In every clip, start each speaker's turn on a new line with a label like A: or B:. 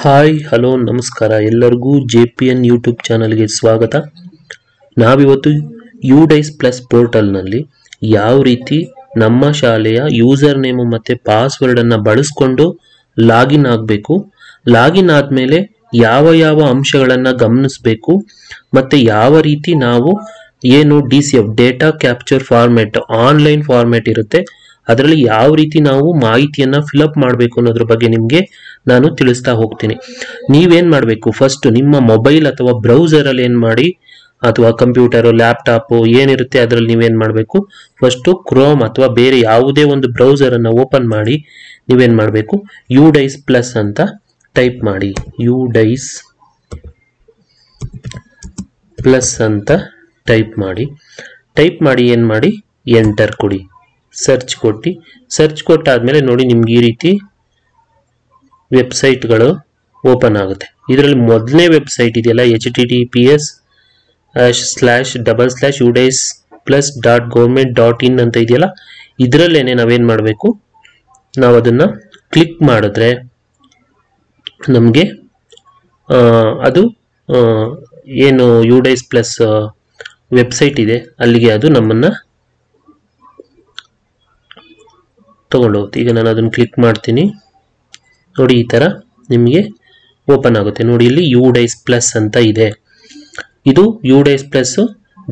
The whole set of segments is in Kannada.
A: ಹಾಯ್, ಹಲೋ, ನಮಸ್ಕಾರ. ಎಲ್ಲರಿಗೂ ಜೆ ಪಿ ಎನ್ ಯೂಟ್ಯೂಬ್ ಚಾನಲ್ಗೆ ಸ್ವಾಗತ. ನಾವಿವತ್ತು ಯು ಡೈಸ್ ಪ್ಲಸ್ ಪೋರ್ಟಲ್ನಲ್ಲಿ ಯಾವ ರೀತಿ ನಮ್ಮ ಶಾಲೆಯ ಯೂಸರ್ ನೇಮು ಮತ್ತು ಪಾಸ್ವರ್ಡನ್ನು ಬಳಸ್ಕೊಂಡು ಲಾಗಿನ್ ಆಗಬೇಕು, ಲಾಗಿನ್ ಆದಮೇಲೆ ಯಾವ ಯಾವ ಅಂಶಗಳನ್ನು ಗಮನಿಸಬೇಕು, ಮತ್ತು ಯಾವ ರೀತಿ ನಾವು ಏನು D C F, data capture format online format ಇರುತ್ತೆ ಅದರಲ್ಲಿ ಯಾವ ರೀತಿ ನಾವು ಮಾಹಿತಿಯನ್ನು ಫಿಲಪ್ ಮಾಡಬೇಕು ಅನ್ನೋದ್ರ ಬಗ್ಗೆ ನಿಮಗೆ ನಾನು ತಿಳಿಸ್ತಾ ಹೋಗ್ತೀನಿ. ನೀವೇನು ಮಾಡಬೇಕು? ಫಸ್ಟ್ ನಿಮ್ಮ ಮೊಬೈಲ್ ಅಥವಾ ಬ್ರೌಸರಲ್ಲಿ ಏನು ಮಾಡಿ, ಅಥವಾ ಕಂಪ್ಯೂಟರು ಲ್ಯಾಪ್ಟಾಪು ಏನಿರುತ್ತೆ ಅದರಲ್ಲಿ ನೀವೇನು ಮಾಡಬೇಕು? ಫಸ್ಟು ಕ್ರೋಮ್ ಅಥವಾ ಬೇರೆ ಯಾವುದೇ ಒಂದು ಬ್ರೌಸರನ್ನು ಓಪನ್ ಮಾಡಿ ನೀವೇನು ಮಾಡಬೇಕು? ಯು ಡೈಸ್ ಪ್ಲಸ್ ಅಂತ ಟೈಪ್ ಮಾಡಿ. ಯು ಡೈಸ್ ಪ್ಲಸ್ ಅಂತ ಟೈಪ್ ಮಾಡಿ. ಟೈಪ್ ಮಾಡಿ ಏನು ಮಾಡಿ? ಎಂಟರ್ ಕೊಡಿ. ಸರ್ಚ್ ಕೊಟ್ಟು. ಸರ್ಚ್ ಕೊಟ್ಟಾದ್ಮೇಲೆ ನೋಡಿ ನಿಮ್ಗೆ ಈ ರೀತಿ ವೆಬ್ಸೈಟ್ಗಳು ಓಪನ್ ಆಗುತ್ತೆ. ಇದರಲ್ಲಿ ಮೊದಲನೇ ವೆಬ್ಸೈಟ್ ಇದೆಯಲ್ಲ H T T P S slash double slash U DISE plus dot government dot in ಅಂತ ಇದೆಯಲ್ಲ, ಇದರಲ್ಲೇನೆ ನಾವೇನು ಮಾಡಬೇಕು? ನಾವು ಅದನ್ನು ಕ್ಲಿಕ್ ಮಾಡಿದ್ರೆ ನಮಗೆ ಅದು ಏನು ಯು ಡೈಸ್ ಪ್ಲಸ್ ವೆಬ್ಸೈಟ್ ಇದೆ, ಅಲ್ಲಿಗೆ ಅದು ನಮ್ಮನ್ನು ತಗೊಂಡೋಗುತ್ತೆ ಈಗ ನಾನು ಅದನ್ನು ಕ್ಲಿಕ್ ಮಾಡ್ತೀನಿ. ನೋಡಿ ಈ ಥರ ನಿಮಗೆ ಓಪನ್ ಆಗುತ್ತೆ. ನೋಡಿ ಇಲ್ಲಿ ಯು ಡೈಸ್ ಪ್ಲಸ್ ಅಂತ ಇದೆ. ಇದು U DISE plus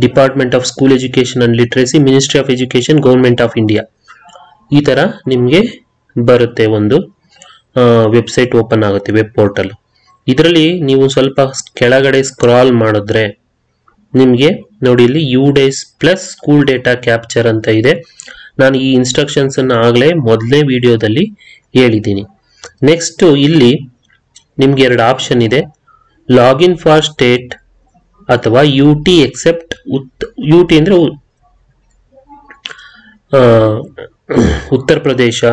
A: department of school education and literacy ministry of education government of India ಈ ಥರ ನಿಮಗೆ ಬರುತ್ತೆ ಒಂದು ವೆಬ್ಸೈಟ್ ಓಪನ್ ಆಗುತ್ತೆ ವೆಬ್ ಪೋರ್ಟಲ್ ಇದರಲ್ಲಿ ನೀವು ಸ್ವಲ್ಪ ಕೆಳಗಡೆ ಸ್ಕ್ರಾಲ್ ಮಾಡಿದ್ರೆ ನಿಮಗೆ ನೋಡಿ ಇಲ್ಲಿ U DISE plus school data capture ಅಂತ ಇದೆ. ನಾನು ಈ ಇನ್ಸ್ಟ್ರಕ್ಷನ್ಸ್ ಅನ್ನು ಆಗಲೇ ಮೊದಲನೇ ವಿಡಿಯೋದಲ್ಲಿ ಹೇಳಿದ್ದೀನಿ. ನೆಕ್ಸ್ಟ್ ಇಲ್ಲಿ ನಿಮ್ಗೆ ಎರಡು ಆಪ್ಷನ್ ಇದೆ. ಲಾಗಿನ್ ಫಾರ್ ಸ್ಟೇಟ್ ಅಥವಾ ಯು ಟಿ ಎಕ್ಸೆಪ್ಟ್ ಉತ್ ಯು ಟಿ ಅಂದರೆ ಉತ್ತರ ಪ್ರದೇಶ,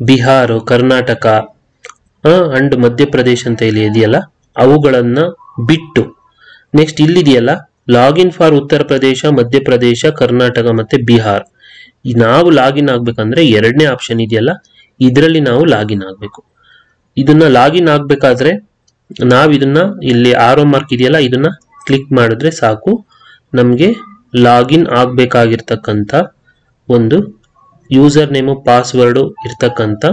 A: ಬಿಹಾರ, ಕರ್ನಾಟಕ ಅಂಡ್ ಮಧ್ಯಪ್ರದೇಶ ಅಂತ ಇಲ್ಲಿ ಇದೆಯಲ್ಲ, ಅವುಗಳನ್ನು ಬಿಟ್ಟು. Next ಇಲ್ಲಿದೆಯಲ್ಲ login for Uttar Pradesh Madhya Pradesh Karnataka ಮತ್ತೆ ಬಿಹಾರ್. ನಾವು ಲಾಗಿನ್ ಆಗ್ಬೇಕಂದ್ರೆ ಎರಡನೇ ಆಪ್ಷನ್ ಇದೆಯಲ್ಲ, ಇದರಲ್ಲಿ ನಾವು ಲಾಗಿನ್ ಆಗಬೇಕು. ಇದನ್ನ ಲಾಗಿನ್ ಆಗಬೇಕಾದ್ರೆ ನಾವು ಇದನ್ನ ಇಲ್ಲಿ ಆರೋ ಮಾರ್ಕ್ ಇದೆಯಲ್ಲ, ಇದನ್ನ ಕ್ಲಿಕ್ ಮಾಡಿದ್ರೆ ಸಾಕು. ನಮಗೆ ಲಾಗಿನ್ ಆಗ್ಬೇಕಾಗಿರ್ತಕ್ಕಂಥ ಒಂದು ಯೂಸರ್ ನೇಮು ಪಾಸ್ವರ್ಡು ಇರ್ತಕ್ಕಂಥ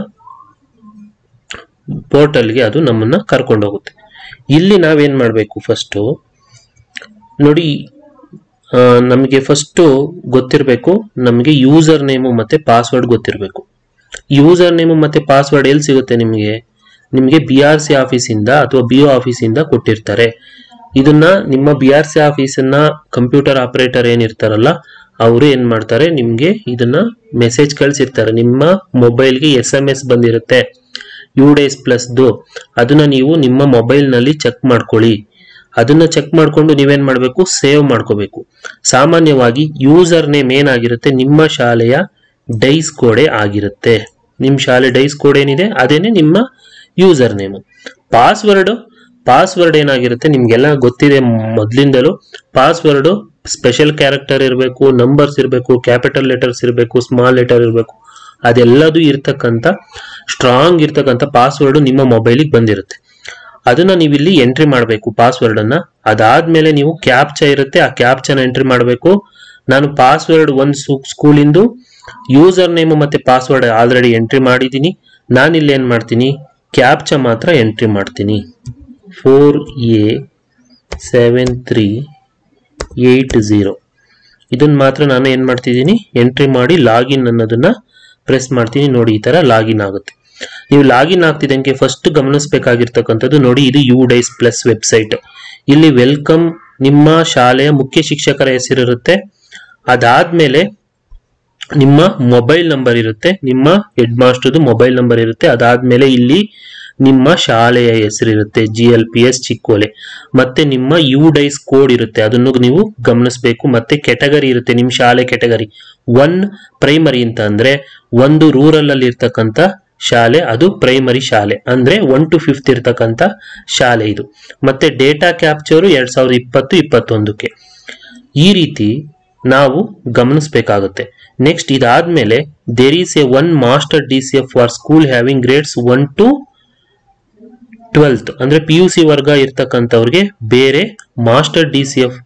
A: ಪೋರ್ಟಲ್ಗೆ ಅದು ನಮ್ಮನ್ನ ಕರ್ಕೊಂಡೋಗುತ್ತೆ. ಇಲ್ಲಿ ನಾವೇನು ಮಾಡಬೇಕು ಫಸ್ಟು ನೋಡಿ ನಮಗೆ ಫಸ್ಟು ಗೊತ್ತಿರಬೇಕು, ನಮಗೆ ಯೂಸರ್ ನೇಮು ಮತ್ತೆ ಪಾಸ್ವರ್ಡ್ ಗೊತ್ತಿರಬೇಕು. ಯೂಸರ್ ನೇಮು ಮತ್ತೆ ಪಾಸ್ವರ್ಡ್ ಎಲ್ಲಿ ಸಿಗುತ್ತೆ ನಿಮಗೆ? ನಿಮಗೆ ಬಿ ಆರ್ ಸಿ ಆಫೀಸಿಂದ ಅಥವಾ ಬಿ ಒ ಆಫೀಸಿಂದ ಕೊಟ್ಟಿರ್ತಾರೆ. ಇದನ್ನ ನಿಮ್ಮ ಬಿ ಆರ್ ಸಿ ಆಫೀಸನ್ನ ಕಂಪ್ಯೂಟರ್ ಆಪರೇಟರ್ ಏನಿರ್ತಾರಲ್ಲ, ಅವರು ಏನು ಮಾಡ್ತಾರೆ? ನಿಮಗೆ ಇದನ್ನ ಮೆಸೇಜ್ ಕಳಿಸಿರ್ತಾರೆ. ನಿಮ್ಮ ಮೊಬೈಲ್ಗೆ ಎಸ್ ಎಂ ಎಸ್ ಬಂದಿರುತ್ತೆ. ಯು ಡೇಸ್ ಪ್ಲಸ್ದು ಅದನ್ನ ನೀವು ನಿಮ್ಮ ಮೊಬೈಲ್ನಲ್ಲಿ ಚೆಕ್ ಮಾಡ್ಕೊಳ್ಳಿ. ಅದನ್ನ ಚೆಕ್ ಮಾಡಿಕೊಂಡು ನೀವೇನ್ ಮಾಡಬೇಕು? ಸೇವ್ ಮಾಡ್ಕೋಬೇಕು. ಸಾಮಾನ್ಯವಾಗಿ ಯೂಸರ್ ನೇಮ್ ಏನಾಗಿರುತ್ತೆ? ನಿಮ್ಮ ಶಾಲೆಯ ಡೈಸ್ ಕೋಡೆ ಆಗಿರುತ್ತೆ. ನಿಮ್ಮ ಶಾಲೆ ಡೈಸ್ ಕೋಡ್ ಏನಿದೆ? ಅದೇನೆ ನಿಮ್ಮ ಯೂಸರ್ ನೇಮು ಪಾಸ್ವರ್ಡ್ ಪಾಸ್ವರ್ಡ್ ಏನಾಗಿರುತ್ತೆ? ನಿಮ್ಗೆಲ್ಲ ಗೊತ್ತಿದೆ ಮೊದಲಿಂದಲೂ. ಪಾಸ್ವರ್ಡ್ ಸ್ಪೆಷಲ್ ಕ್ಯಾರೆಕ್ಟರ್ ಇರಬೇಕು ನಂಬರ್ಸ್ ಇರಬೇಕು ಕ್ಯಾಪಿಟಲ್ ಲೆಟರ್ಸ್ ಇರಬೇಕು ಸ್ಮಾಲ್ ಲೆಟರ್ ಇರಬೇಕು. ಅದೆಲ್ಲದೂ ಇರ್ತಕ್ಕಂಥ ಸ್ಟ್ರಾಂಗ್ ಇರ್ತಕ್ಕಂಥ ಪಾಸ್ವರ್ಡ್ ನಿಮ್ಮ ಮೊಬೈಲಿಗೆ ಬಂದಿರುತ್ತೆ. ಅದನ್ನ ನೀವು ಇಲ್ಲಿ ಎಂಟ್ರಿ ಮಾಡಬೇಕು ಪಾಸ್ವರ್ಡ್ ಅನ್ನ. ಅದಾದ್ಮೇಲೆ ನೀವು ಕ್ಯಾಪ್ಚ ಇರುತ್ತೆ, ಆ ಕ್ಯಾಪ್ಚನ ಎಂಟ್ರಿ ಮಾಡಬೇಕು. ನಾನು ಪಾಸ್ವರ್ಡ್ ಒಂದು ಸ್ಕೂಲಿಂದು ಯೂಸರ್ ನೇಮು ಮತ್ತೆ ಪಾಸ್ವರ್ಡ್ ಆಲ್ರೆಡಿ ಎಂಟ್ರಿ ಮಾಡಿದ್ದೀನಿ. ನಾನು ಇಲ್ಲಿ ಏನ್ ಮಾಡ್ತೀನಿ? ಕ್ಯಾಪ್ಚ ಮಾತ್ರ ಎಂಟ್ರಿ ಮಾಡ್ತೀನಿ. Four A seven three eight zero ಇದನ್ನ ಮಾತ್ರ ನಾನು ಏನ್ ಮಾಡ್ತಿದ್ದೀನಿ? ಎಂಟ್ರಿ ಮಾಡಿ ಲಾಗಿನ್ ಅನ್ನೋದನ್ನ ಪ್ರೆಸ್ ಮಾಡ್ತೀನಿ. ನೋಡಿ, ಈ ತರ ಲಾಗಿನ್ ಆಗುತ್ತೆ. ನೀವು ಲಾಗಿನ್ ಆಗ್ತಿದ್ದಂಗೆ ಫಸ್ಟ್ ಗಮನಿಸಬೇಕಾಗಿರ್ತಕ್ಕಂಥದ್ದು ನೋಡಿ, ಇದು ಯು ಡೈಸ್ ಪ್ಲಸ್ ವೆಬ್ಸೈಟ್ ಇಲ್ಲಿ ವೆಲ್ಕಮ್ ನಿಮ್ಮ ಶಾಲೆಯ ಮುಖ್ಯ ಶಿಕ್ಷಕರ ಹೆಸರಿರುತ್ತೆ. ಅದಾದ್ಮೇಲೆ ನಿಮ್ಮ ಮೊಬೈಲ್ ನಂಬರ್ ಇರುತ್ತೆ. ನಿಮ್ಮ ಹೆಡ್ ಮಾಸ್ಟರ್ದು ಮೊಬೈಲ್ ನಂಬರ್ ಇರುತ್ತೆ. ಅದಾದ್ಮೇಲೆ ಇಲ್ಲಿ ನಿಮ್ಮ ಶಾಲೆಯ ಹೆಸರಿರುತ್ತೆ G L P S Chikkole. ಮತ್ತೆ ನಿಮ್ಮ ಯು ಡೈಸ್ ಕೋಡ್ ಇರುತ್ತೆ. ಅದನ್ನು ನೀವು ಗಮನಿಸಬೇಕು. ಮತ್ತೆ ಕೆಟಗರಿ ಇರುತ್ತೆ, ನಿಮ್ಮ ಶಾಲೆ ಕೆಟಗರಿ ಒನ್ ಪ್ರೈಮರಿ ಅಂತ ಅಂದ್ರೆ ಒಂದು ರೂರಲ್ ಅಲ್ಲಿ ಇರ್ತಕ್ಕಂಥ ಶಾಲೆ, ಅದು ಪ್ರೈಮರಿ ಶಾಲೆ. ಅಂದ್ರೆ ಒನ್ ಟು ಫಿಫ್ತ್ ಇರ್ತಕ್ಕಂಥ ಶಾಲೆ ಇದು. ಮತ್ತೆ ಡೇಟಾ ಕ್ಯಾಪ್ಚರ್ ಎರಡ್ ಸಾವಿರದ ಇಪ್ಪತ್ತು, ಇಪ್ಪತ್ತೊಂದಕ್ಕೆ. ಈ ರೀತಿ ನಾವು ಗಮನಿಸಬೇಕಾಗುತ್ತೆ. ನೆಕ್ಸ್ಟ್ ಇದಾದ್ಮೇಲೆ there is a one master D C F for school having grades one to twelfth ಅಂದ್ರೆ ಪಿ ಯು ಸಿ ವರ್ಗ ಇರ್ತಕ್ಕಂಥವ್ರಿಗೆ ಬೇರೆ master D C F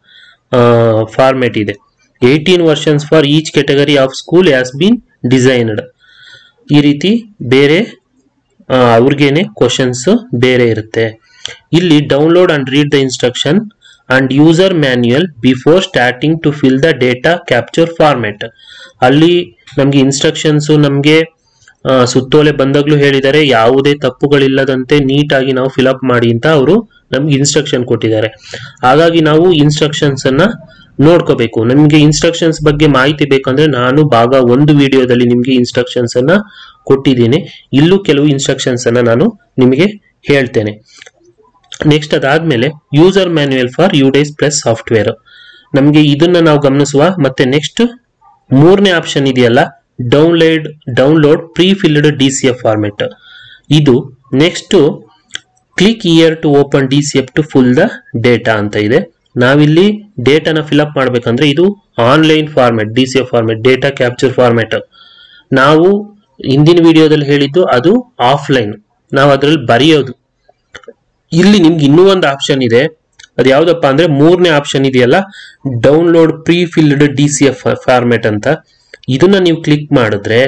A: format ಇದೆ. Eighteen versions for each category of school has been designed ಈ ರೀತಿ ಬೇರೆ ಅವ್ರಿಗೇನೆ ಕ್ವಶನ್ಸ್ ಬೇರೆ ಇರುತ್ತೆ. ಇಲ್ಲಿ download and read the instruction and user manual before starting to fill the data capture format ಅಲ್ಲಿ ನಮಗೆ ಇನ್ಸ್ಟ್ರಕ್ಷನ್ಸ್ ನಮಗೆ ಸುತ್ತೋಲೆ ಬಂದಾಗ್ಲೂ ಹೇಳಿದ್ದಾರೆ, ಯಾವುದೇ ತಪ್ಪುಗಳಿಲ್ಲದಂತೆ ನೀಟಾಗಿ ನಾವು ಫಿಲಪ್ ಮಾಡಿ ಅಂತ ಅವರು ನಮ್ಗೆ ಇನ್ಸ್ಟ್ರಕ್ಷನ್ ಕೊಟ್ಟಿದ್ದಾರೆ. ಹಾಗಾಗಿ ನಾವು ಇನ್ಸ್ಟ್ರಕ್ಷನ್ಸ್ ಅನ್ನ ನೋಡ್ಕೋಬೇಕು. ನಮಗೆ ಇನ್ಸ್ಟ್ರಕ್ಷನ್ಸ್ ಬಗ್ಗೆ ಮಾಹಿತಿ ಬೇಕಂದ್ರೆ ನಾನು ಭಾಗ ಒಂದು ವಿಡಿಯೋದಲ್ಲಿ ನಿಮಗೆ ಇನ್ಸ್ಟ್ರಕ್ಷನ್ಸ್ ಅನ್ನ ಕೊಟ್ಟಿದ್ದೀನಿ. ಇಲ್ಲೂ ಕೆಲವು ಇನ್ಸ್ಟ್ರಕ್ಷನ್ಸ್ ಅನ್ನ ನಾನು ನಿಮಗೆ ಹೇಳ್ತೇನೆ. ನೆಕ್ಸ್ಟ್ ಅದಾದ್ಮೇಲೆ user manual for U DISE plus software ನಮಗೆ ಇದನ್ನ ನಾವು ಗಮನಿಸುವ. ಮತ್ತೆ ನೆಕ್ಸ್ಟ್ ಮೂರನೇ ಆಪ್ಷನ್ ಇದೆಯಲ್ಲ download download prefilled D C F format ಇದು next click here to open D C F to fill the data ಅಂತ ಇದೆ. ನಾವಿಲ್ಲಿ ಡೇಟಾನ ಫಿಲಪ್ ಮಾಡಬೇಕಂದ್ರೆ ಇದು online format D C F format data capture format ನಾವು ಹಿಂದಿನ ವಿಡಿಯೋದಲ್ಲಿ ಹೇಳಿದ್ದು ಅದು ಆಫ್ಲೈನ್. ನಾವು ಅದರಲ್ಲಿ ಬರೆಯೋದು. ಇಲ್ಲಿ ನಿಮ್ಗೆ ಇನ್ನೂ ಒಂದು ಆಪ್ಷನ್ ಇದೆ. ಅದು ಯಾವ್ದಪ್ಪ ಅಂದ್ರೆ ಮೂರನೇ ಆಪ್ಷನ್ ಇದೆಯಲ್ಲ, download prefilled D C F format ಅಂತ. ಇದನ್ನ ನೀವು ಕ್ಲಿಕ್ ಮಾಡಿದ್ರೆ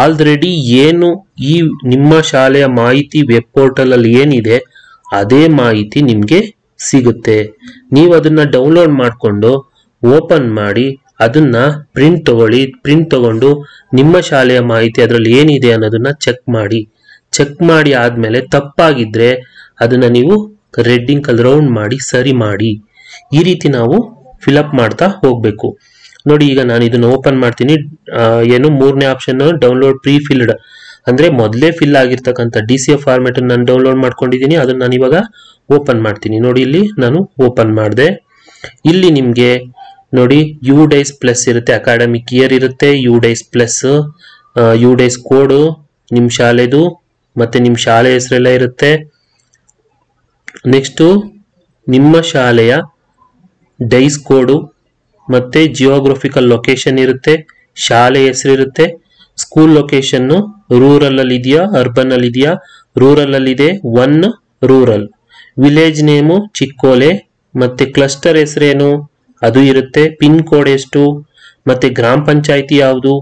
A: ಆಲ್ರೆಡಿ ಏನು ಈ ನಿಮ್ಮ ಶಾಲೆಯ ಮಾಹಿತಿ ವೆಬ್ ಪೋರ್ಟಲ್ ಅಲ್ಲಿ ಏನಿದೆ, ಅದೇ ಮಾಹಿತಿ ನಿಮ್ಗೆ ಸಿಗುತ್ತೆ. ನೀವು ಅದನ್ನ ಡೌನ್ಲೋಡ್ ಮಾಡಿಕೊಂಡು ಓಪನ್ ಮಾಡಿ ಅದನ್ನ ಪ್ರಿಂಟ್ ತಗೊಳ್ಳಿ ಪ್ರಿಂಟ್ ತಗೊಂಡು ನಿಮ್ಮ ಶಾಲೆಯ ಮಾಹಿತಿ ಅದರಲ್ಲಿ ಏನಿದೆ ಅನ್ನೋದನ್ನ ಚೆಕ್ ಮಾಡಿ. ಚೆಕ್ ಮಾಡಿ ಆದ್ಮೇಲೆ ತಪ್ಪಾಗಿದ್ರೆ ಅದನ್ನ ನೀವು ರೆಡ್ಡಿಂಗ್ ಕಲರ್ ರೌಂಡ್ ಮಾಡಿ, ಸರಿ ಮಾಡಿ. ಈ ರೀತಿ ನಾವು ಫಿಲಪ್ ಮಾಡ್ತಾ ಹೋಗ್ಬೇಕು. ನೋಡಿ, ಈಗ ನಾನು ಇದನ್ನ ಓಪನ್ ಮಾಡ್ತೀನಿ. ಏನು ಮೂರನೇ ಆಪ್ಷನ್ ಡೌನ್ಲೋಡ್ ಪ್ರೀ ಫಿಲ್ಡ್ ಅಂದ್ರೆ ಮೊದಲೇ ಫಿಲ್ ಆಗಿರ್ತಕ್ಕಂಥ ಡಿ ಸಿ ಎಫ್ ಫಾರ್ಮೆಟ್ ನಾನು ಡೌನ್ಲೋಡ್ ಮಾಡ್ಕೊಂಡಿದ್ದೀನಿ. ಅದನ್ನ ನಾನು ಇವಾಗ ಓಪನ್ ಮಾಡ್ತೀನಿ. ನೋಡಿ, ಇಲ್ಲಿ ನಾನು ಓಪನ್ ಮಾಡಿದೆ. ಇಲ್ಲಿ ನಿಮಗೆ ನೋಡಿ ಯು ಡೇಸ್ ಪ್ಲಸ್ ಇರುತ್ತೆ ಅಕಾಡೆಮಿಕ್ ಇಯರ್ ಇರುತ್ತೆ U DISE plus U DISE code ನಿಮ್ಮ ಶಾಲೆದು, ಮತ್ತೆ ನಿಮ್ಮ ಶಾಲೆ ಹೆಸರೆಲ್ಲ ಇರುತ್ತೆ. ನೆಕ್ಸ್ಟು ನಿಮ್ಮ ಶಾಲೆಯ ಡೈಸ್ ಕೋಡು ಮತ್ತೆ ಜಿಯೋಗ್ರಫಿಕಲ್ ಲೊಕೇಶನ್ ಇರುತ್ತೆ, ಶಾಲೆ ಹೆಸರಿರುತ್ತೆ ಸ್ಕೂಲ್ ಲೊಕೇಶನ್ನು ರೂರಲ್ ಅಲ್ಲಿ ಇದೆಯಾ ಅರ್ಬನ್ ಅಲ್ಲಿ ಇದೆಯಾ ರೂರಲ್ ಅಲ್ಲಿ ಇದೆ one rural village name, Chikkole, ಮತ್ತೆ ಕ್ಲಸ್ಟರ್ ಹೆಸರೇನು? ಅದು ಇರುತ್ತೆ. ಪಿನ್ ಕೋಡ್ ಎಷ್ಟು? ಮತ್ತೆ ಗ್ರಾಮ ಪಂಚಾಯಿತಿ ಯಾವುದು?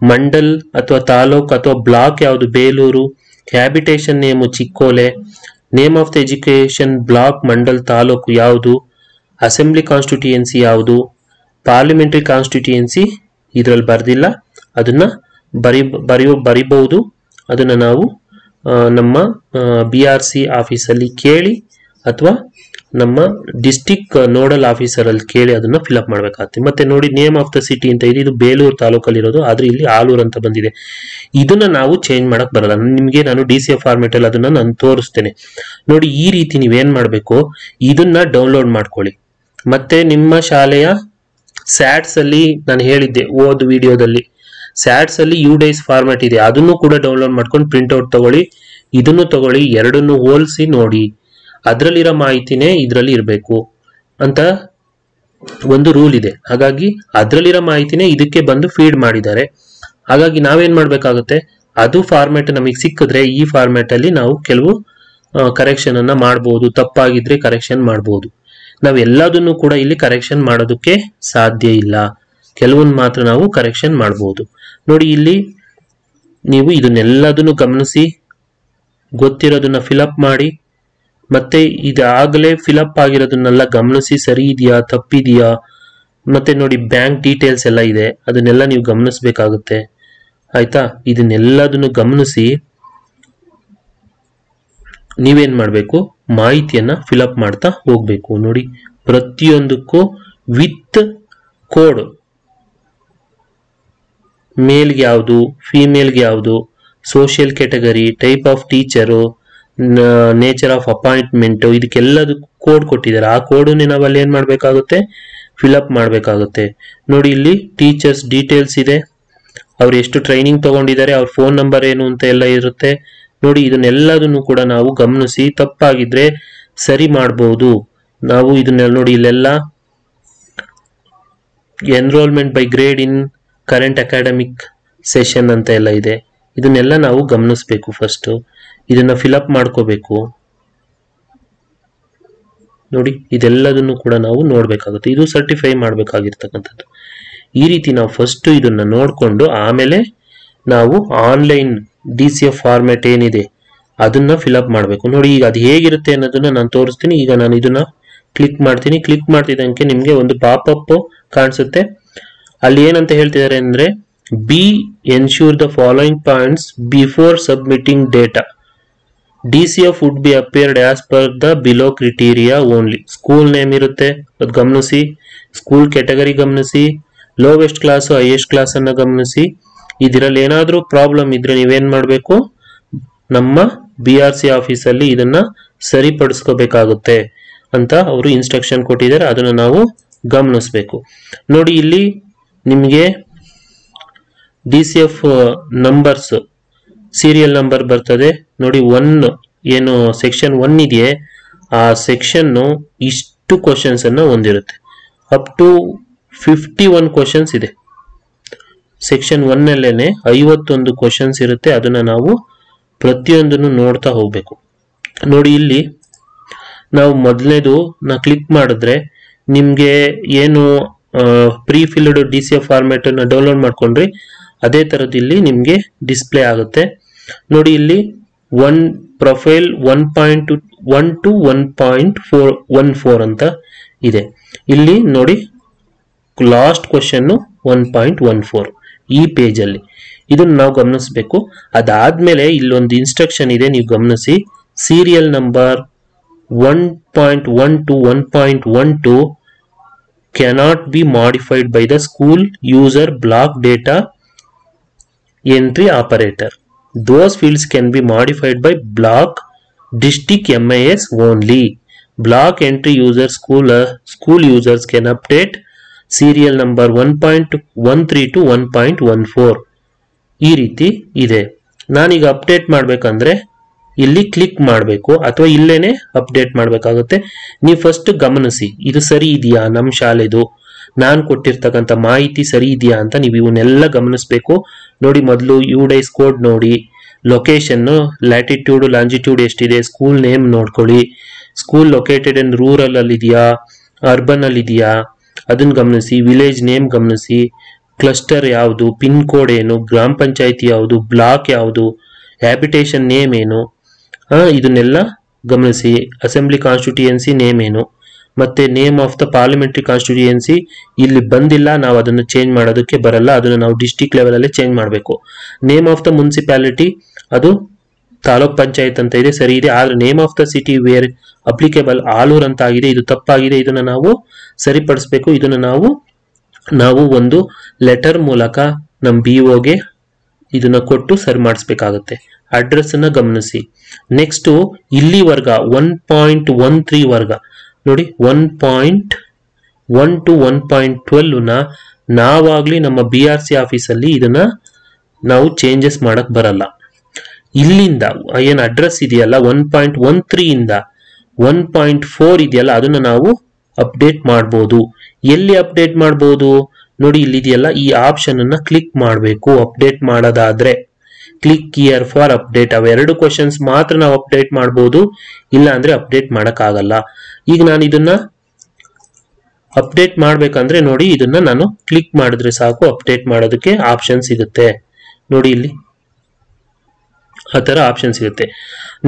A: ಮಂಡಲ್ ಅಥವಾ ತಾಲೂಕ್ ಅಥವಾ ಬ್ಲಾಕ್ ಯಾವುದು? Belur. Habitation name, Chikkole. Name of the education block, mandal, taluk ಯಾವುದು? ಅಸೆಂಬ್ಲಿ ಕಾನ್ಸ್ಟಿಟ್ಯೂಯೆನ್ಸಿ ಯಾವುದು? ಪಾರ್ಲಿಮೆಂಟ್ರಿ ಕಾನ್ಸ್ಟಿಟ್ಯೂಯೆನ್ಸಿ ಇದರಲ್ಲಿ ಬರ್ದಿಲ್ಲ. ಅದನ್ನ ಬರಿ ಬರೆಯೋ ಬರಿಬಹುದು. ಅದನ್ನ ನಾವು ನಮ್ಮ ಬಿ ಆರ್ ಸಿ ಆಫೀಸಲ್ಲಿ ಕೇಳಿ ಅಥವಾ ನಮ್ಮ ಡಿಸ್ಟಿಕ್ ನೋಡಲ್ ಆಫೀಸರ್ ಅಲ್ಲಿ ಕೇಳಿ ಅದನ್ನ ಫಿಲಪ್ ಮಾಡ್ಬೇಕಾಗುತ್ತೆ. ಮತ್ತೆ ನೋಡಿ ನೇಮ್ ಆಫ್ ದ ಸಿಟಿ ಅಂತ ಇದೆ, ಇದು ಬೇಲೂರು ತಾಲೂಕಲ್ಲಿ ಇರೋದು ಆದ್ರೆ ಇಲ್ಲಿ ಆಲೂರು ಅಂತ ಬಂದಿದೆ. ಇದನ್ನ ನಾವು ಚೇಂಜ್ ಮಾಡಕ್ ಬರಲ್ಲ. ನಿಮಗೆ ನಾನು ಡಿ ಸಿ ಎಫ್ ಫಾರ್ಮೆಟ್ ಅಲ್ಲಿ ಅದನ್ನ ನಾನು ತೋರಿಸ್ತೇನೆ. ನೋಡಿ, ಈ ರೀತಿ ನೀವೇನ್ ಮಾಡ್ಬೇಕು, ಇದನ್ನ ಡೌನ್ಲೋಡ್ ಮಾಡ್ಕೊಳ್ಳಿ. ಮತ್ತೆ ನಿಮ್ಮ ಶಾಲೆಯ ಸ್ಯಾಟ್ಸ್ ಅಲ್ಲಿ ನಾನು ಹೇಳಿದ್ದೆ, ಓದ್ ವಿಡಿಯೋದಲ್ಲಿ. ಸ್ಯಾಟ್ಸ್ ಅಲ್ಲಿ ಯು ಡೇಸ್ ಫಾರ್ಮೆಟ್ ಇದೆ. ಅದನ್ನು ಕೂಡ ಡೌನ್ಲೋಡ್ ಮಾಡ್ಕೊಂಡು ಪ್ರಿಂಟ್ ಔಟ್ ತಗೊಳ್ಳಿ. ಇದನ್ನು ತಗೊಳ್ಳಿ, ಎರಡನ್ನು ಹೋಲಿಸಿ ನೋಡಿ. ಅದರಲ್ಲಿರೋ ಮಾಹಿತಿನೇ ಇದರಲ್ಲಿ ಇರಬೇಕು ಅಂತ ಒಂದು ರೂಲ್ ಇದೆ. ಹಾಗಾಗಿ ಅದರಲ್ಲಿರೋ ಮಾಹಿತಿನೇ ಇದಕ್ಕೆ ಬಂದು ಫೀಡ್ ಮಾಡಿದ್ದಾರೆ. ಹಾಗಾಗಿ ನಾವೇನ್ ಮಾಡಬೇಕಾಗುತ್ತೆ? ಅದು ಫಾರ್ಮೆಟ್ ನಮಗೆ ಸಿಕ್ಕಿದ್ರೆ ಈ ಫಾರ್ಮೆಟ್ ಅಲ್ಲಿ ನಾವು ಕೆಲವು ಕರೆಕ್ಷನ್ ಅನ್ನ ಮಾಡಬಹುದು ತಪ್ಪಾಗಿದ್ರೆ ಕರೆಕ್ಷನ್ ಮಾಡಬಹುದು ನಾವು ಎಲ್ಲದನ್ನು ಕೂಡ ಇಲ್ಲಿ ಕರೆಕ್ಷನ್ ಮಾಡೋದಕ್ಕೆ ಸಾಧ್ಯ ಇಲ್ಲ. ಕೆಲವೊಂದು ಮಾತ್ರ ನಾವು ಕರೆಕ್ಷನ್ ಮಾಡಬಹುದು ನೋಡಿ ಇಲ್ಲಿ ನೀವು ಇದನ್ನೆಲ್ಲದನ್ನು ಗಮನಿಸಿ, ಗೊತ್ತಿರೋದನ್ನ ಫಿಲಪ್ ಮಾಡಿ ಮತ್ತೆ ಇದಾಗಲೇ ಫಿಲಪ್ ಆಗಿರೋದನ್ನೆಲ್ಲ ಗಮನಿಸಿ, ಸರಿ ಇದೆಯಾ, ತಪ್ಪಿದೆಯಾ? ಮತ್ತೆ ನೋಡಿ ಬ್ಯಾಂಕ್ ಡೀಟೇಲ್ಸ್ ಎಲ್ಲ ಇದೆ. ಅದನ್ನೆಲ್ಲ ನೀವು ಗಮನಿಸಬೇಕಾಗುತ್ತೆ. ಆಯ್ತಾ? ಇದನ್ನೆಲ್ಲದನ್ನು ಗಮನಿಸಿ, ನೀವೇನು ಮಾಡಬೇಕು? ಮಾಹಿತಿಯನ್ನ ಫಿಲಪ್ ಮಾಡ್ತಾ ಹೋಗ್ಬೇಕು. ನೋಡಿ, ಪ್ರತಿಯೊಂದಕ್ಕೂ ವಿತ್ ಕೋಡ್ ಮೇಲ್ಗೆ ಯಾವುದು ಫೀಮೇಲ್ಗೆ ಯಾವುದು social category type of teacher nature of appointment ಇದಕ್ಕೆಲ್ಲದಕ್ಕೂ code ಕೊಟ್ಟಿದ್ದಾರೆ. ಆ ಕೋಡನ್ನೇ ನಾವು ಅಲ್ಲಿ ಏನ್ ಮಾಡಬೇಕಾಗುತ್ತೆ? ಫಿಲಪ್ ಮಾಡಬೇಕಾಗುತ್ತೆ. ನೋಡಿ ಇಲ್ಲಿ ಟೀಚರ್ಸ್ ಡೀಟೇಲ್ಸ್ ಇದೆ. ಅವ್ರು ಎಷ್ಟು ಟ್ರೈನಿಂಗ್ ತಗೊಂಡಿದ್ದಾರೆ, ಅವ್ರ ಫೋನ್ ನಂಬರ್ ಏನು ಅಂತ ಎಲ್ಲ ಇರುತ್ತೆ. ನೋಡಿ ಇದನ್ನೆಲ್ಲದನ್ನು ಕೂಡ ನಾವು ಗಮನಿಸಿ ತಪ್ಪಾಗಿದ್ರೆ ಸರಿ ಮಾಡಬಹುದು ನಾವು ಇದನ್ನೆಲ್ಲ ನೋಡಿ ಇಲ್ಲೆಲ್ಲ enrolment by grade in current academic session ಅಂತ ಎಲ್ಲ ಇದೆ. ಇದನ್ನೆಲ್ಲ ನಾವು ಗಮನಿಸ್ಬೇಕು ಫಸ್ಟ್ ಇದನ್ನ ಫಿಲಪ್ ಮಾಡ್ಕೋಬೇಕು. ನೋಡಿ, ಇದೆಲ್ಲದನ್ನು ಕೂಡ ನಾವು ನೋಡಬೇಕಾಗುತ್ತೆ. ಇದು ಸರ್ಟಿಫೈ ಮಾಡಬೇಕಾಗಿರ್ತಕ್ಕಂಥದ್ದು. ಈ ರೀತಿ ನಾವು ಫಸ್ಟ್ ಇದನ್ನು ನೋಡಿಕೊಂಡು ಆಮೇಲೆ ನಾವು online D C F format ಏನಿದೆ, ಅದನ್ನು ಫಿಲಪ್ ಮಾಡಬೇಕು. ನೋಡಿ, ಈಗ ಅದು ಹೇಗಿರುತ್ತೆ ಅನ್ನೋದನ್ನು ನಾನು ತೋರಿಸ್ತೀನಿ. ಈಗ ನಾನು ಇದನ್ನು ಕ್ಲಿಕ್ ಮಾಡ್ತೀನಿ. ಕ್ಲಿಕ್ ಮಾಡ್ತಿದ್ದಂಗೆ ನಿಮಗೆ ಒಂದು ಪಾಪಪ್ ಕಾಣಿಸುತ್ತೆ. ಅಲ್ಲಿ ಏನಂತ ಹೇಳ್ತಿದ್ದಾರೆ ಅಂದರೆ be ensure the following points before submitting data if would be appeared as per the below criteria only school name ಇರುತ್ತೆ, ಅದು ಗಮನಿಸಿ. ಸ್ಕೂಲ್ ಕ್ಯಾಟಗರಿ ಗಮನಿಸಿ. ಲೋವೆಸ್ಟ್ ಕ್ಲಾಸ್ ಹೈಯೆಸ್ಟ್ ಕ್ಲಾಸ್ ಅನ್ನ ಗಮನಿಸಿ. ಇದರಲ್ಲಿ ಏನಾದರೂ ಪ್ರಾಬ್ಲಮ್ ಇದ್ರೆ ನೀವೇನ್ ಮಾಡಬೇಕು? ನಮ್ಮ ಬಿ ಆರ್ ಸಿ ಆಫೀಸಲ್ಲಿ ಇದನ್ನ ಸರಿಪಡಿಸ್ಕೋಬೇಕಾಗುತ್ತೆ ಅಂತ ಅವರು ಇನ್ಸ್ಟ್ರಕ್ಷನ್ ಕೊಟ್ಟಿದ್ದಾರೆ. ಅದನ್ನು ನಾವು ಗಮನಿಸಬೇಕು. ನೋಡಿ, ಇಲ್ಲಿ ನಿಮಗೆ D C F numbers serial number ಬರ್ತದೆ. ನೋಡಿ ಒನ್ ಏನು ಸೆಕ್ಷನ್ ಒನ್ ಇದೆಯೇ, ಆ ಸೆಕ್ಷನ್ ಇಷ್ಟು ಕ್ವಶನ್ಸ್ ಅನ್ನ ಹೊಂದಿರುತ್ತೆ. Up to fifty one questions ಇದೆ. ಸೆಕ್ಷನ್ ಒನ್ ಅಲ್ಲೇನೆ ಐವತ್ತೊಂದು ಕ್ವಶನ್ಸ್ ಇರುತ್ತೆ. ಅದನ್ನ ನಾವು ಪ್ರತಿಯೊಂದನ್ನು ನೋಡ್ತಾ ಹೋಗಬೇಕು. ನೋಡಿ, ಇಲ್ಲಿ ನಾವು ಮೊದಲನೇದು ನಾ ಕ್ಲಿಕ್ ಮಾಡಿದ್ರೆ ನಿಮಗೆ ಏನು pre filled D C F ಫಾರ್ಮ್ಯಾಟನ್ನು ಡೌನ್ಲೋಡ್ ಮಾಡ್ಕೊಂಡ್ರಿ, ಅದೇ ಥರದ್ದು ಇಲ್ಲಿ ನಿಮಗೆ ಡಿಸ್ಪ್ಲೇ ಆಗುತ್ತೆ. ನೋಡಿ ಇಲ್ಲಿ one profile one point one two one point four one four ಅಂತ ಇದೆ. ಇಲ್ಲಿ ನೋಡಿ last question one point one four ಈ ಪೇಜಲ್ಲಿ ಇದನ್ನು ನಾವು ಗಮನಿಸಬೇಕು. ಅದಾದ್ಮೇಲೆ ಇಲ್ಲೊಂದು ಇನ್ಸ್ಟ್ರಕ್ಷನ್ ಇದೆ, ನೀವು ಗಮನಿಸಿ. Serial number one point one two one point one two cannot be modified by the school user block data entry operator. Those fields can be modified by block district MIS only. Block entry user school uh, school users can update serial number 1.13 to 1.14 ಈ ರೀತಿ ಇದೆ ನಾನೀಗ ಅಪ್ಡೇಟ್ ಮಾಡಬೇಕಂದ್ರೆ ಇಲ್ಲಿ ಕ್ಲಿಕ್ ಮಾಡಬೇಕು ಅಥವಾ ಇಲ್ಲೇನೆ ಅಪ್ಡೇಟ್ ಮಾಡಬೇಕಾಗುತ್ತೆ ನೀವು ಫಸ್ಟ್ ಗಮನಿಸಿ ಇದು ಸರಿ ಇದೆಯಾ ನಮ್ಮ ಶಾಲೆದು ನಾನು ಕೊಟ್ಟಿರ್ತಕ್ಕಂಥ ಮಾಹಿತಿ ಸರಿ ಇದೆಯಾ ಅಂತ ನೀವು ಇವನ್ನೆಲ್ಲ ಗಮನಿಸಬೇಕು. ನೋಡಿ, ಮೊದಲು ಯು ಡೈಸ್ ಕೋಡ್ ನೋಡಿ. ಲೊಕೇಶನ್ ಲ್ಯಾಟಿಟ್ಯೂಡ್ ಲಾಂಜಿಟ್ಯೂಡ್ ಎಷ್ಟಿದೆ? ಸ್ಕೂಲ್ ನೇಮ್ ನೋಡ್ಕೊಳ್ಳಿ. ಸ್ಕೂಲ್ ಲೊಕೇಟೆಡ್ ಇನ್ ರೂರಲ್ ಅಲ್ಲಿ ಇದೆಯಾ ಅರ್ಬನ್ ಅಲ್ಲಿ ಇದೆಯಾ ಅದನ್ನ ಗಮನಿಸಿ. ವಿಲೇಜ್ ನೇಮ್ ಗಮನಿಸಿ. ಕ್ಲಸ್ಟರ್ ಯಾವುದು? ಪಿನ್ ಕೋಡ್ ಏನು? ಗ್ರಾಮ ಪಂಚಾಯತಿ ಯಾವುದು? ಬ್ಲಾಕ್ ಯಾವುದು? ಹ್ಯಾಬಿಟೇಷನ್ ನೇಮ್ ಏನು? ಇದನ್ನೆಲ್ಲ ಗಮನಿಸಿ. ಅಸೆಂಬ್ಲಿ ಕಾನ್ಸ್ಟಿಟ್ಯೂಯೆನ್ಸಿ ನೇಮ್ ಏನು? ಮತ್ತೆ name of the parliamentary constituency ಇಲ್ಲಿ ಬಂದಿಲ್ಲ, ನಾವು ಅದನ್ನು ಚೇಂಜ್ ಮಾಡೋದಕ್ಕೆ ಬರಲ್ಲ, ಅದನ್ನು ನಾವು ಡಿಸ್ಟಿಕ್ ಲೆವೆಲ್ ಅಲ್ಲಿ ಚೇಂಜ್ ಮಾಡಬೇಕು. ನೇಮ್ ಆಫ್ ದ ಮುನ್ಸಿಪಾಲಿಟಿ ಅದು ತಾಲೂಕ್ ಪಂಚಾಯತ್ ಅಂತ ಇದೆ, ಸರಿ ಇದೆ, ಆದ್ರೆ name of the city where applicable Alur ಅಂತ ಆಗಿದೆ, ಇದು ತಪ್ಪಾಗಿದೆ, ಇದನ್ನು ನಾವು ಸರಿಪಡಿಸಬೇಕು, ಇದನ್ನು ನಾವು ನಾವು ಒಂದು ಲೆಟರ್ ಮೂಲಕ ನಮ್ಮ ಬಿ ಓಗೆ ಇದನ್ನ ಕೊಟ್ಟು ಸರಿ ಮಾಡಿಸ್ಬೇಕಾಗತ್ತೆ. ಅಡ್ರೆಸ್ ಅನ್ನ ಗಮನಿಸಿ. ನೆಕ್ಸ್ಟ್ ಇಲ್ಲಿ ವರ್ಗ ಒನ್ ಪಾಯಿಂಟ್ ಒನ್ ತ್ರೀ ವರ್ಗ. ನೋಡಿ one point one two one point ಟ್ವೆಲ್ವ್ನ ನಾವಾಗ್ಲಿ ನಮ್ಮ ಬಿ ಆರ್ ಸಿ ಆಫೀಸಲ್ಲಿ ಇದನ್ನ ನಾವು ಚೇಂಜಸ್ ಮಾಡಕ್ ಬರಲ್ಲ. ಇಲ್ಲಿಂದ, ಏನು ಅಡ್ರೆಸ್ ಇದೆಯಲ್ಲ ಒನ್ ಪಾಯಿಂಟ್ ಒನ್ ತ್ರೀ ಇಂದ ಒನ್ ಪಾಯಿಂಟ್ ಫೋರ್ ಇದೆಯಲ್ಲ, ಅದನ್ನ ನಾವು ಅಪ್ಡೇಟ್ ಮಾಡ್ಬೋದು. ಎಲ್ಲಿ ಅಪ್ಡೇಟ್ ಮಾಡ್ಬೋದು? ನೋಡಿ ಇಲ್ಲಿದೆಯಲ್ಲ ಈ ಆಪ್ಷನ್ ಅನ್ನ ಕ್ಲಿಕ್ ಮಾಡಬೇಕು ಅಪ್ಡೇಟ್ ಮಾಡೋದಾದ್ರೆ. ಕ್ಲಿಕ್ ಇಯರ್ ಫಾರ್ ಅಪ್ಡೇಟ್ ಅವೆರಡು ಕ್ವಶನ್ಸ್ ಮಾತ್ರ ನಾವು ಅಪ್ಡೇಟ್ ಮಾಡಬಹುದು ಇಲ್ಲ ಅಂದ್ರೆ ಅಪ್ಡೇಟ್ ಆಗಲ್ಲ ಈಗ ನಾನು ಇದನ್ನ ಅಪ್ಡೇಟ್ ಮಾಡ್ಬೇಕಂದ್ರೆ ನೋಡಿ, ಇದನ್ನ ನಾನು ಕ್ಲಿಕ್ ಮಾಡಿದ್ರೆ ಸಾಕು ಅಪ್ಡೇಟ್ ಮಾಡೋದಕ್ಕೆ ಆಪ್ಷನ್ ಸಿಗುತ್ತೆ. ನೋಡಿ ಇಲ್ಲಿ. ಆ ಥರ ಆಪ್ಷನ್ ಸಿಗುತ್ತೆ.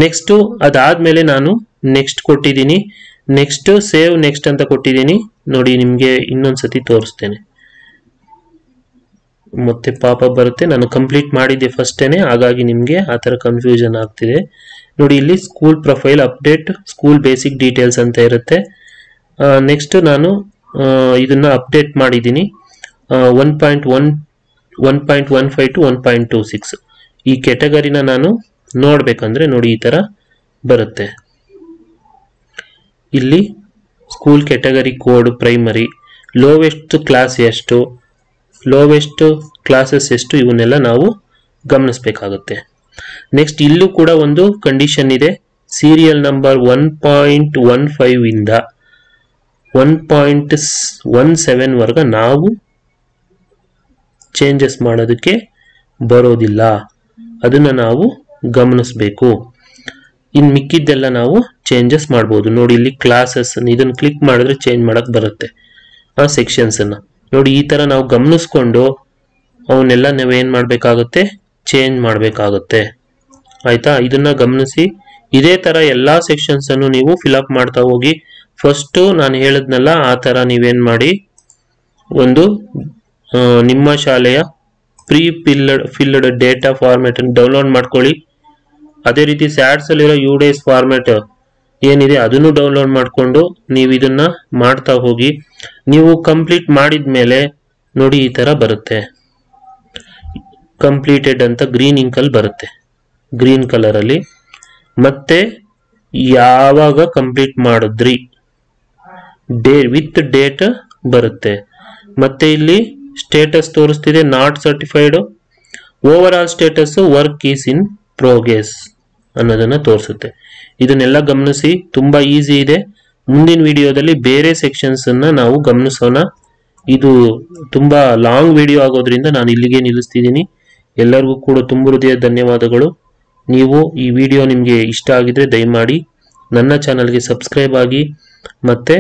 A: ನೆಕ್ಸ್ಟ್ ಅದಾದ್ಮೇಲೆ ನಾನು ನೆಕ್ಸ್ಟ್ ಕೊಟ್ಟಿದ್ದೀನಿ. ನೆಕ್ಸ್ಟ್ ಸೇವ್ ನೆಕ್ಸ್ಟ್ ಅಂತ ಕೊಟ್ಟಿದ್ದೀನಿ. ನೋಡಿ, ನಿಮಗೆ ಇನ್ನೊಂದ್ಸತಿ ತೋರಿಸ್ತೇನೆ. ಮತ್ತೆ ಪಾಪ ಬರುತ್ತೆ. ನಾನು ಕಂಪ್ಲೀಟ್ ಮಾಡಿದ್ದೆ ಫಸ್ಟೇನೆ ಹಾಗಾಗಿ ನಿಮಗೆ ಆ ಥರ ಕನ್ಫ್ಯೂಷನ್ ಆಗ್ತಿದೆ. ನೋಡಿ, ಇಲ್ಲಿ school profile update school basic details ಅಂತ ಇರುತ್ತೆ. ನೆಕ್ಸ್ಟ್ ನಾನು ಇದನ್ನ ಅಪ್ಡೇಟ್ ಮಾಡಿದ್ದೀನಿ. One point one one point one five two one point two six ಈ ಕೆಟಗರಿನ ನಾನು ನೋಡಬೇಕಂದ್ರೆ ನೋಡಿ ಈ ಥರ ಬರುತ್ತೆ. ಇಲ್ಲಿ school category code primary lowest class ಎಷ್ಟು? ಲೋವೆಸ್ಟ್ ಕ್ಲಾಸಸ್ ಎಷ್ಟು ಇವನ್ನೆಲ್ಲ ನಾವು ಗಮನಿಸಬೇಕಾಗುತ್ತೆ. ನೆಕ್ಸ್ಟ್ ಇಲ್ಲೂ ಕೂಡ ಒಂದು ಕಂಡೀಷನ್ ಇದೆ. Serial number one point one five ಇಂದ ಒನ್ ಪಾಯಿಂಟ್ ಒನ್ ಸೆವೆನ್ ವರ್ಗ ನಾವು ಚೇಂಜಸ್ ಮಾಡೋದಕ್ಕೆ ಬರೋದಿಲ್ಲ. ಅದನ್ನು ನಾವು ಗಮನಿಸಬೇಕು. ಇನ್ನು ಮಿಕ್ಕಿದ್ದೆಲ್ಲ ನಾವು ಚೇಂಜಸ್ ಮಾಡ್ಬೋದು. ನೋಡಿ ಇಲ್ಲಿ ಕ್ಲಾಸಸ್ ಇದನ್ನು ಕ್ಲಿಕ್ ಮಾಡಿದ್ರೆ ಚೇಂಜ್ ಮಾಡೋಕ್ಕೆ ಬರುತ್ತೆ. ಆ ಸೆಕ್ಷನ್ಸನ್ನು ನೋಡಿ, ಈ ತರ ನಾವು ಗಮನಿಸ್ಕೊಂಡು ಅವನ್ನೆಲ್ಲ ನಾವೇನ್ ಮಾಡಬೇಕಾಗುತ್ತೆ? ಚೇಂಜ್ ಮಾಡಬೇಕಾಗುತ್ತೆ. ಆಯ್ತಾ? ಇದನ್ನ ಗಮನಿಸಿ. ಇದೇ ತರ ಎಲ್ಲಾ ಸೆಕ್ಷನ್ಸ್ ಅನ್ನು ನೀವು ಫಿಲಪ್ ಮಾಡ್ತಾ ಹೋಗಿ ಫಸ್ಟ್ ನಾನು ಹೇಳಿದ್ನಲ್ಲ, ಆ ತರ ನೀವೇನು ಮಾಡಿ? ಒಂದು ನಿಮ್ಮ ಶಾಲೆಯ prefilled filled data format download ಮಾಡ್ಕೊಳ್ಳಿ. ಅದೇ ರೀತಿ ಸ್ಯಾಡ್ಸಲ್ಲಿರೋ ಯು ಡೇಸ್ ಫಾರ್ಮೆಟ್ ಏನಿದೆ, ಅದನ್ನು ಡೌನ್ಲೋಡ್ ಮಾಡಿಕೊಂಡು ನೀವು ಇದನ್ನ ಮಾಡ್ತಾ ಹೋಗಿ ನೀವು ಕಂಪ್ಲೀಟ್ ಮಾಡಿದ ಮೇಲೆ ನೋಡಿ ಈ ತರ ಬರುತ್ತೆ. ಕಂಪ್ಲೀಟೆಡ್ ಅಂತ ಗ್ರೀನ್ ಇಂಕಲ್ ಬರುತ್ತೆ. ಗ್ರೀನ್ ಕಲರ್ ಅಲ್ಲಿ. ಮತ್ತೆ ಯಾವಾಗ ಕಂಪ್ಲೀಟ್ ಮಾಡಿದ್ರಿ? ಡೇ ವಿತ್ ಡೇಟ್ ಬರುತ್ತೆ. ಮತ್ತೆ ಇಲ್ಲಿ status ತೋರಿಸ್ತಿದೆ not certified overall status work is in progress ಅನ್ನೋದನ್ನ ತೋರಿಸುತ್ತೆ. ಇದನ್ನೆಲ್ಲ ಗಮನಿಸಿ, ತುಂಬಾ ಈಸಿ ಇದೆ. ಮುಂದಿನ ವಿಡಿಯೋದಲ್ಲಿ ಬೇರೆ ಸೆಕ್ಷನ್ಸ್ ಅನ್ನ ನಾವು ಗಮನಿಸೋಣ. ಇದು ತುಂಬಾ ಲಾಂಗ್ ವಿಡಿಯೋ ಆಗೋದ್ರಿಂದ ನಾನು ಇಲ್ಲಿಗೆ ನಿಲ್ಲಿಸ್ತಿದ್ದೀನಿ. ಎಲ್ಲರಿಗೂ ಕೂಡ ತುಂಬ ಹೃದಯ ಧನ್ಯವಾದಗಳು. ನೀವು ಈ ವಿಡಿಯೋ ನಿಮಗೆ ಇಷ್ಟ ಆಗಿದ್ರೆ ದಯಮಾಡಿ ನನ್ನ ಚಾನಲ್ಗೆ ಸಬ್ಸ್ಕ್ರೈಬ್ ಆಗಿ ಮತ್ತೆ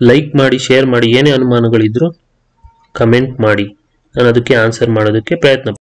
A: ಲೈಕ್ ಮಾಡಿ ಶೇರ್ ಮಾಡಿ ಏನೇ ಅನುಮಾನಗಳಿದ್ರು ಕಮೆಂಟ್ ಮಾಡಿ. ನಾನು ಅದಕ್ಕೆ ಆನ್ಸರ್ ಮಾಡೋದಕ್ಕೆ ಪ್ರಯತ್ನ